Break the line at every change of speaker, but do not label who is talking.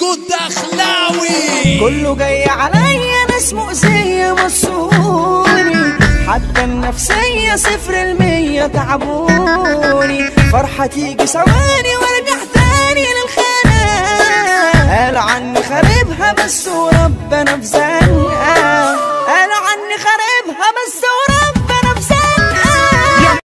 فيكو دخلاوي
كله جاي عليا ناس مؤذية مصوني حتى النفسية صفر المية تعبوني. فرحة تيجي ثواني وارجع تاني للخانة قال عني خاربها بس وربنا في